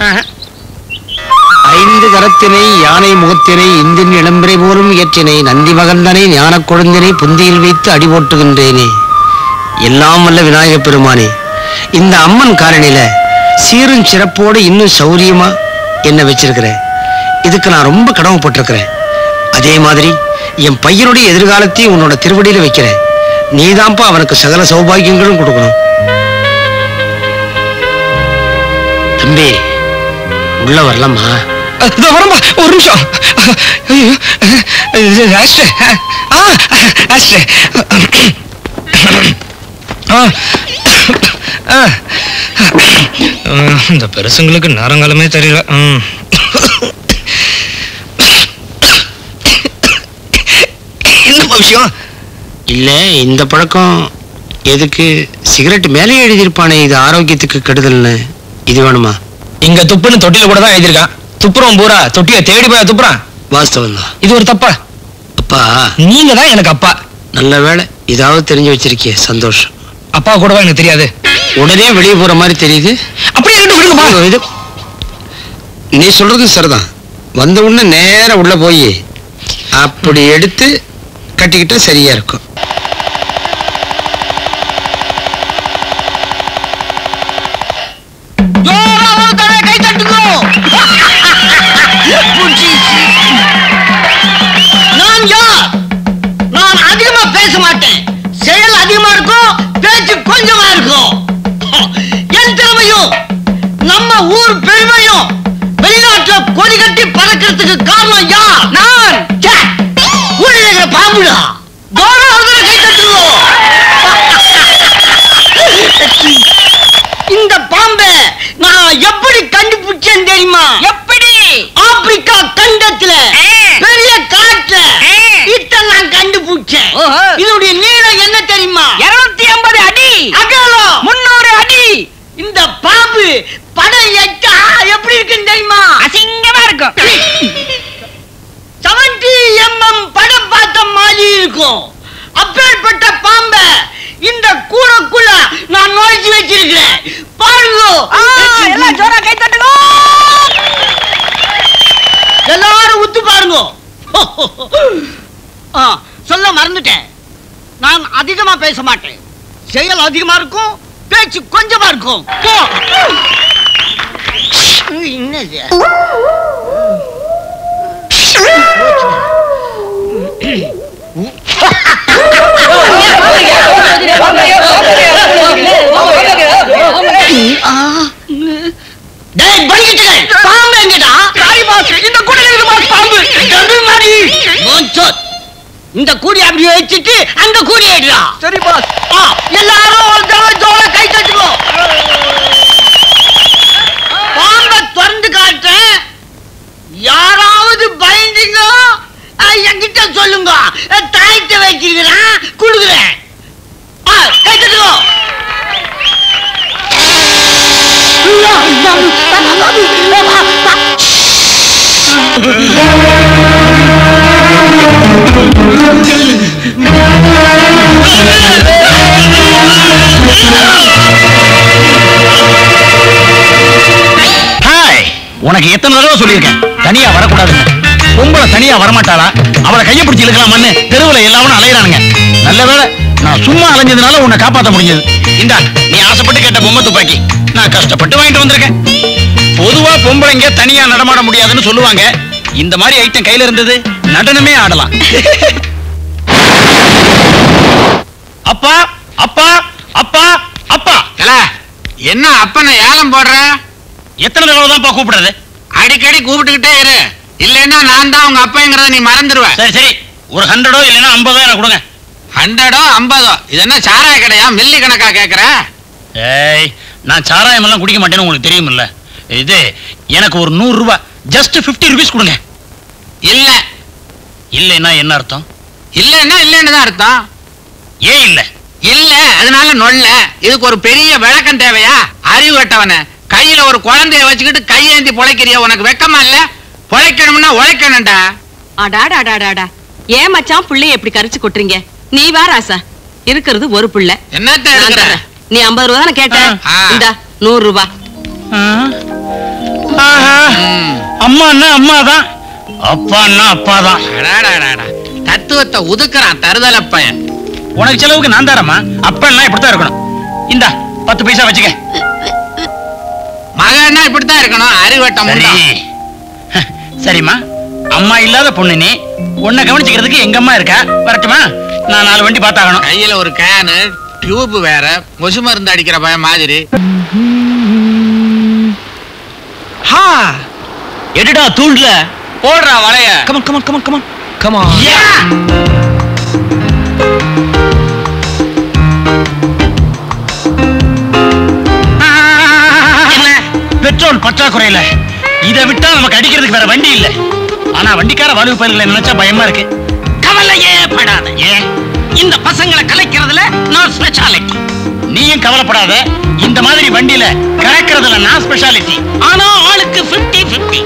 Uh-huh. ஐந்து கரத்தினை யானை முகத்தினை இந்தின் இளம்பிரை போலும் இயற்றினை நந்தி மகந்தனை ஞான குழந்தினை புந்தியில் வைத்து அடி போட்டுகின்றேனே. எல்லாம் வல்ல விநாயகப் பெருமானே இந்த அம்மன் காரணியில சீரும் சிறப்போடு இன்னும் சௌரியமா என்ன வச்சிருக்கிறேன் இதுக்கு நான் ரொம்ப கடமைப்பட்டிருக்கிறேன். அதே மாதிரி என் பையனுடைய எதிர்காலத்தையும் உன்னோட திருவடியில வைக்கிறேன். நீதான்ப்பா அவனுக்கு சகல சௌபாகியங்களும் கொடுக்கணும். தம்பி உள்ள வரலாமா? வரம்பா ஒரு நிமிஷம். இந்த பெருசுங்களுக்கு நேரங்காலமே தெரியல. என்ன விஷயம் இல்ல இந்த பழக்கம் எதுக்கு? சிகரெட் மேலே எழுதியிருப்பானே இது ஆரோக்கியத்துக்கு கெடுதல்னு. இது வேணுமா? இங்க துப்புன்னு தொட்டில கூட தான் எழுதியிருக்கான். துப்புறோம் பூரா. தொட்டிய தேடி போய் துப்புறான். வாஸ்தவம் தான் இது ஒரு தப்பா? அப்பா. நீங்க தான் எனக்கு அப்பா. நல்ல வேளை இதாவது தெரிஞ்சு வச்சிருக்கிய சந்தோஷம். அப்பா கூடவா எனக்கு தெரியாது. உடனே வெளியே போற மாதிரி தெரியுது. அப்படியே விடுங்கப்பா இது நீ சொல்றது சரிதான். வந்த உடனே நேரா உள்ள போய் அப்படி எடுத்து கட்டிக்கிட்டா சரியா இருக்கும். ஊர் பெருமையும் வெளிநாட்டுல கொடி கட்டி பறக்கிறதுக்கு காரணம் யார்? நான். ஊரில் இருக்கிற பாம்புடா இந்த பாம்பை நான் எப்படி கண்டுபிடிச்சேன் தெரியுமா? எப்படி? ஆப்பிரிக்கா கண்டத்துல பெரிய காட்டுல இத நான் கண்டுபிடிச்சேன் இதனுடைய நீளம் என்ன தெரியுமா இருநூத்தி ஐம்பது அடி அகலம் முன்னூறு அடி இந்த பாம்பு படம் எட்டா எப்படி இருக்குன்னு தெரியுமா அசிங்கமா இருக்கும் செவன்டி எம்எம் படம் பார்த்த மாதிரி இருக்கும் அப்பேற்பட்ட பாம்பை இந்த கூடக்குள்ள நான் நுழைச்சு வச்சிருக்கிறேன் பாருங்க எல்லாம் ஜோரா கை தட்டுங்க. எல்லாரும் உத்து பாருங்க. சொல்ல மறந்துட்டேன். நான் அதிகமா பேச மாட்டேன். செயல் அதிகமா இருக்கும் பேச்சு கொஞ்சமா இருக்கும். மோன்சோத் இந்த கூடி அப்படியே வச்சுட்டு அந்த கூடி ஏடுடா சரி பாஸ் எல்லாரும் ஒரு தடவை ஜோர கை தட்டுங்க பாம்பை திறந்து காட்டுறேன் யாராவது பயந்தீங்க என்கிட்ட சொல்லுங்க தாயத்தை வச்சிருக்கிறேன் கொடுக்குறேன் கை தட்டுங்க ஹாய் உனக்கு எத்தனை தடவை சொல்லியிருக்கேன்? தனியா வரக்கூடாதுன்னு பொம்பளை தனியா வரமாட்டாளா? அவளை கையை பிடிச்சி இழுக்கலாமான்னு தெருவுல எல்லாரும் அலையறானுங்க. நல்ல வேளை நான் சும்மா அலைஞ்சதுனால உன்னை காப்பாத்த முடிஞ்சது. இந்தா நீ ஆசைப்பட்டு கேட்ட பொம்மை துப்பாக்கி. நான் கஷ்டப்பட்டு வாங்கிட்டு வந்திருக்கேன். பொதுவா பொம்பளைங்க தனியா நடமாட முடியாதுன்னு சொல்லுவாங்க. இந்த மாதிரி ஐட்டம் கையில இருந்தது? நடனமே ஆடலாம். அப்பா அப்பா அப்பா அப்பா. என்ன அப்பனை ஏலம் போடுற? எத்தனை தடவை கூப்பிடுறது? அடிக்கடி கூப்பிட்டுக்கிட்டே இரு. இல்லைன்னா நான் தான் உங்க அப்பங்கிறத நீ மறந்துடுவ. சரி சரி. ஒரு ஹண்ட்ரடோ இல்லைன்னா ஐம்பதோ எனக்கு கொடுங்க. ஹண்ட்ரடோ ஐம்பதோ? இது என்ன சாராய கடையா? மில்லி கணக்கா கேக்குற? ஏய் நான் சாராயம் எல்லாம் குடிக்க மாட்டேன்னு உங்களுக்கு தெரியுமில்ல. இது எனக்கு ஒரு நூறு ரூபாய் ஜஸ்ட் 50 ருபீஸ் கொடுங்க. இல்ல. இல்லைன்னா என்ன அர்த்தம்? இல்லைன்னா இல்லைன்னு தான் அர்த்தம். ஏன் இல்ல? இல்ல அதனால நொல்ல. இதுக்கு ஒரு பெரிய விளக்கம் தேவையா? அறிவு கட்டவன. கையில ஒரு குழந்தைய வச்சுக்கிட்டு கையேந்தி பொழைக்கிறிய? உனக்கு வெக்கமா இல்ல? பொழைக்கணும்னா உழைக்கணும்டா. அடாடாடாடாடா. ஏன் மச்சான் புள்ளைய எப்படி கரிச்சு கொட்டுறீங்க? நீ வேற ஆசா இருக்கிறது ஒரு புள்ள. தர்றேன். நீ ஐம்பது ரூபா தானே கேட்ட. இந்தா நூறு ரூபா. ஆஹா. ம். அம்மான்னா அம்மா தான் அப்பான்னா அப்பா தான் அடாடாடாடா. தத்துவத்தை உதுக்குறான் தருதல பையன் உனக்கு செலவுக்கு நான் தரமா அப்பன்னா இப்படித்தான் இருக்கணும். இந்தா பத்து பைசா வச்சுக்க. மகன்னா இப்படித்தான் இருக்கணும். அறிவட்டம் சரி. சரிம்மா. அம்மா இல்லாத பொண்ணு நீ. உன்னை கவனிச்சுக்கிறதுக்கு எங்க அம்மா இருக்கா? வரட்டுமா? நான் நாலு வண்டி பார்த்தாகணும். கையில ஒரு கேனு டியூப் வேற கொசு மருந்து அடிக்கிற பையன் மாதிரி. ஹா! எடுடா தூண்ல போடுறா வளைய come on come on come on come on come on petrol பற்றாக்குறையில. இதை விட்டா நமக்கு அடிக்கிறதுக்கு வேற வண்டி இல்ல. ஆனா வண்டிக்கார வலுவு பயிர்களை நினைச்சா பயமா இருக்கு. கவலையே படாத இந்த பசங்களை கலைக்கிறதுல நான் ஸ்பெஷாலிட்டி நீயும் கவலைப்படாத. இந்த மாதிரி வண்டியில கறக்கிறதுல நான் ஸ்பெஷாலிட்டி ஆனா ஆளுக்கு 50 50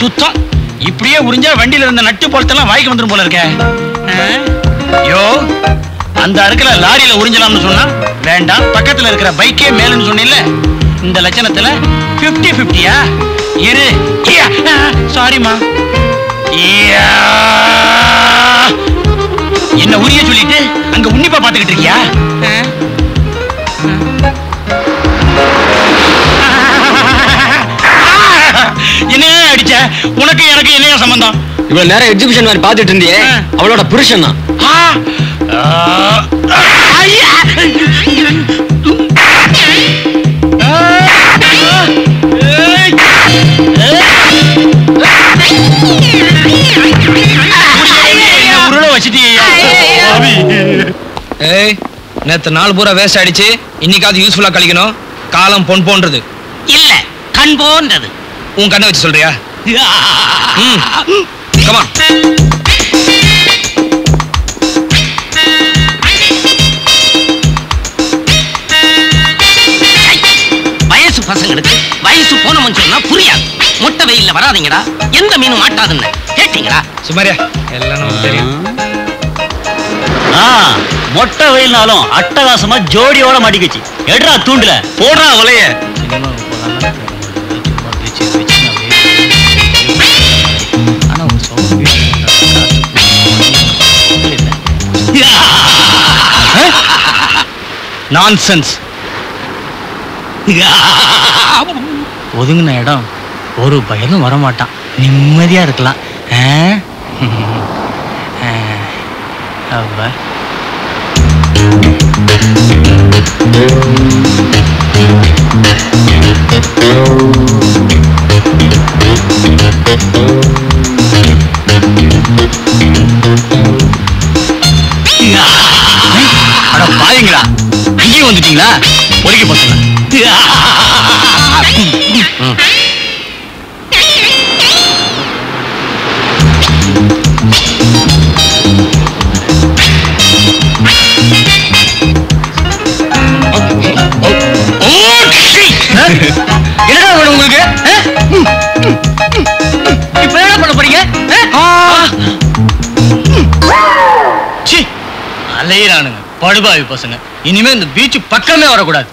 சுத்தம் இப்படியே உறிஞ்சா வண்டியில இருந்த நட்டு போலத்தெல்லாம் வாய்க்கு வந்துடும் போல இருக்க. யோ அந்த அறுக்கல லாரியில உறிஞ்சலாம்னு சொன்னா வேண்டாம் பக்கத்துல இருக்கிற பைக்கே மேலுன்னு சொன்னில்ல. இந்த லட்சணத்துல 50 50யா இரு சாரிமா என்ன உரிய சொல்லிட்டு அங்க உன்னிப்பா பாத்துக்கிட்டு இருக்கியா என்ன அடிச்ச உனக்கு எனக்கு என்னையா சம்பந்தம் இவ்வளவு நேரம் எக்ஸிபிஷன் மாதிரி பாத்துட்டு இருந்தியே. அவளோட புருஷன் தான் ஆ! ஏய் நேத்து நாள் பூரா வேஸ்ட் ஆயிடுச்சு. இன்னைக்காவது யூஸ்ஃபுல்லா கழிக்கணும். காலம் பொன் போன்றது. இல்ல கண் போன்றது. உன் கண்ணை வச்சு சொல்றியா? ம். கமான் வயசு பசங்களுக்கு வயசு போனவன் சொன்னா புரியாது. மொட்டை வெயில்ல வராதீங்கடா. எந்த மீனும் மாட்டாதுன்னு. கேட்டீங்களா? சுமாரியா. எல்லாம் நமக்கு தெரியும். ஆ, மொட்டை வெயில்னாலும் அட்டகாசமா ஜோடியோட மாட்டிக்கிச்சு எடுறா தூண்டுல. போடுறா வலைய. நான்சென்ஸ் ஒதுங்கின இடம் ஒரு பயனும் வரமாட்டான். நிம்மதியா இருக்கலாம். ஆ? அப்பா. பாருங்களா இங்கேயும் வந்துட்டீங்களா? பொறுக்கி பசங்க படுபாவி பசங்க. இனிமே இந்த பீச் பக்கமே வரக்கூடாது.